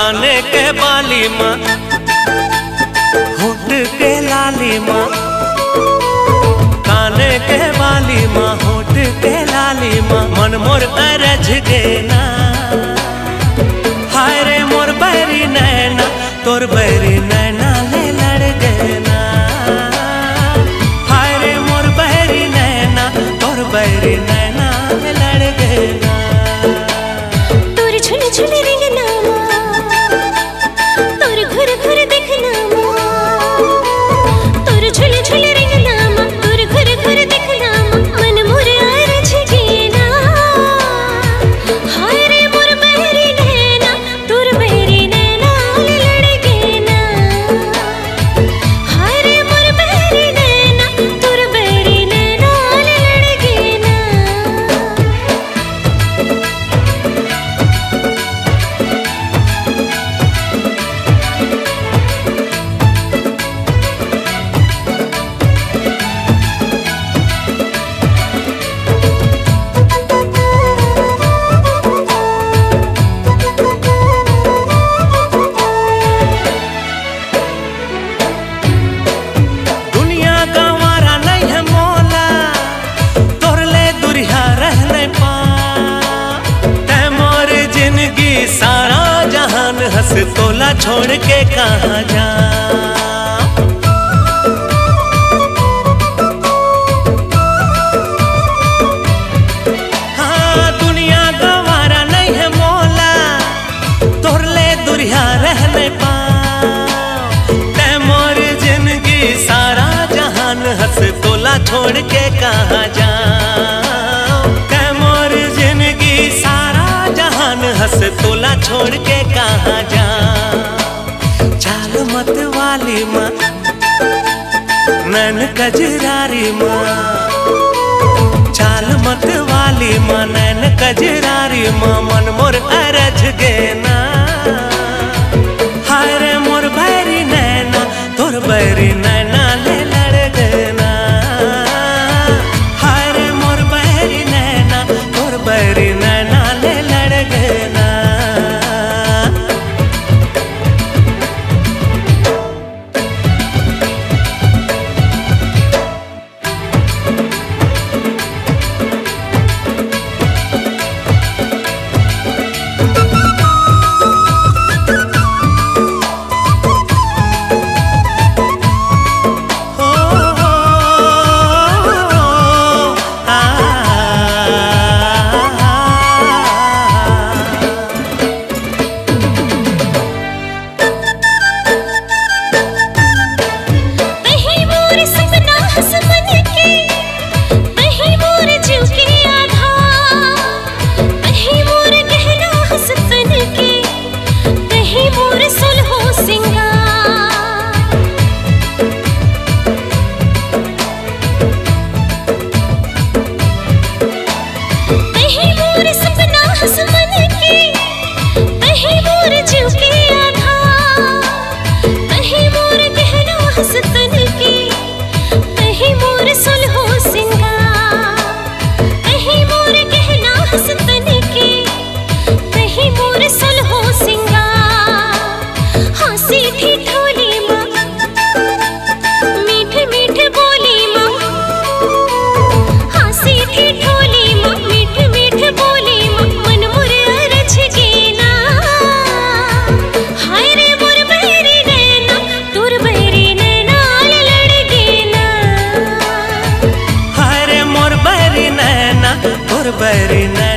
काने के बाली माँ होट के लाली माँ काने के बाली माँ ज़िंदगी सारा जहान हंस तोला छोड़ के कहाँ जा? हाँ दुनिया नहीं है मोला पा। सारा जहान हंस तोला छोड़ के कहाँ जा? जहान तोला छोड़ के कहा जा चाल मत वाली माँ नैन कजरारी माँ। बर ना